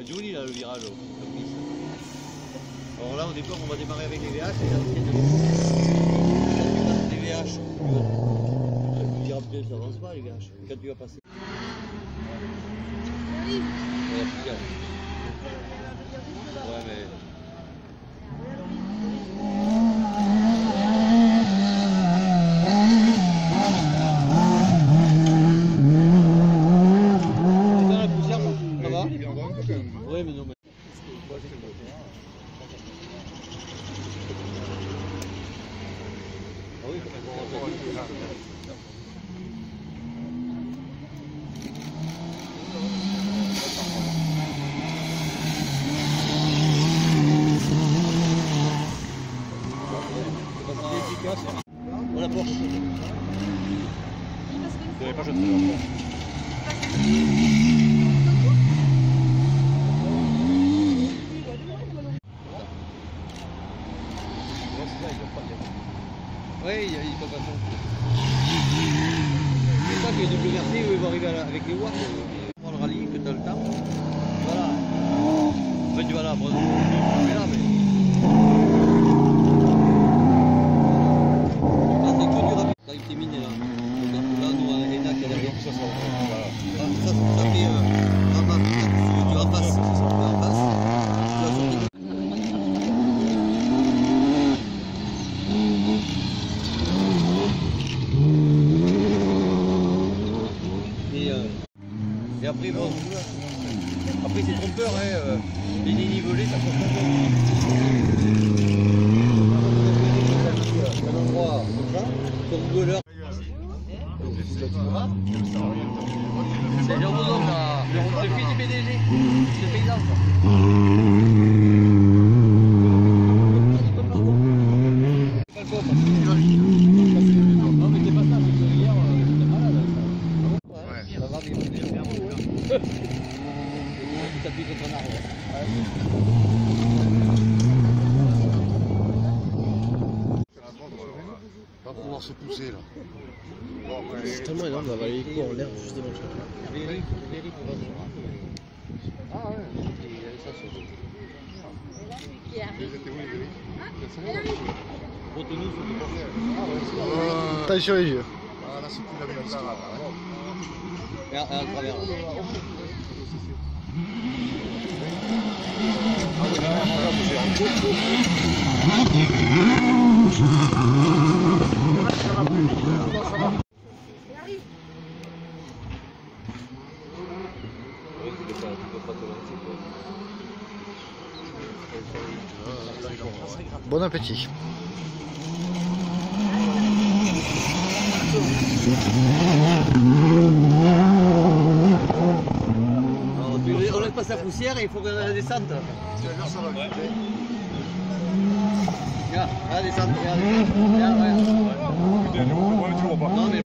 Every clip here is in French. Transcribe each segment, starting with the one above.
C'est joli là le virage. Alors là au départ on va démarrer avec les VH et là c'est les VH. Tu peut-être ça avance pas les VH. Quand tu vas passer. Ouais, regarde. Ouais mais. C'est dans la poussière, ça va Il y en a un peu quand même. Ouais mais non mais. Ah oui, quand même. On la C'est ça que WRC eux, ils vont arriver avec les watts. euh, le rallye, que tu as le temps. Voilà. En fait, tu là, mais. C'est du miné là. Là, nous, qui est derrière. Ça, ça, voilà. Ça, ça, ça fait euh, en bas, du en face. Du en face. Tu vas sortir. Et, euh, et après, bon, après c'est trompeur, hein, euh, les dénivelés, ça compte pas. Un endroit comme ça, comme Googleur. C'est Jean Baudon, là, le fils du PDG, le paysan. ça. Pas quoi, parce que- Non, mais c'est pas ça, c'est que hier, euh, j'étais malade. Ouais, ça va bien, bien, bien, bien. Tu t'appuies contre un arbre. Va pouvoir se pousser là. C'est tellement énorme d'avoir les coups en l'air juste devant le truc. Ah ouais. Ça, que tu penses. Ah ouais, c'est bon. Taille sur les yeux. Ah là, c'est plus la même histoire. à travers. là. J'arrive. Oui, tu peux pas, tu peux pas te lancer, quoi. Bon appétit. On laisse passer la poussière et il faut que la descente. Regarde, la descente, regarde. Regarde, regarde. Non, mais.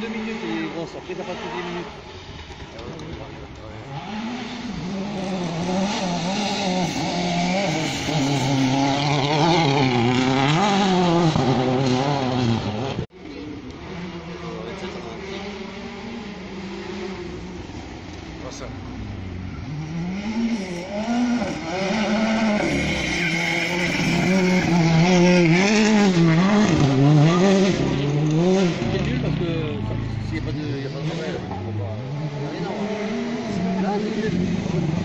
Deux minutes, les grosses. Après, ça passe toutes les minutes. Pas ça. C'est nul parce que s'il n'y a pas de, il y a pas de travail,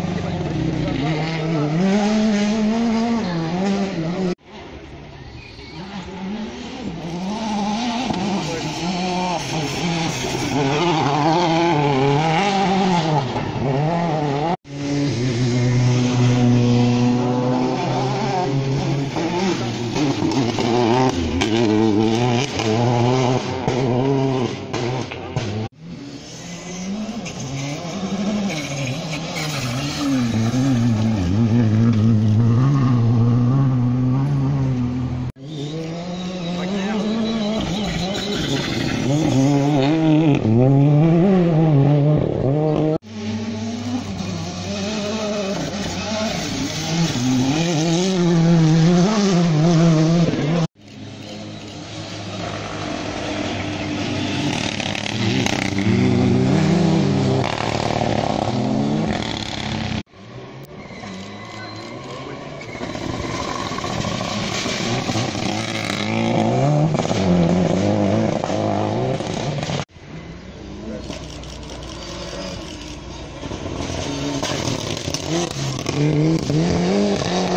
Música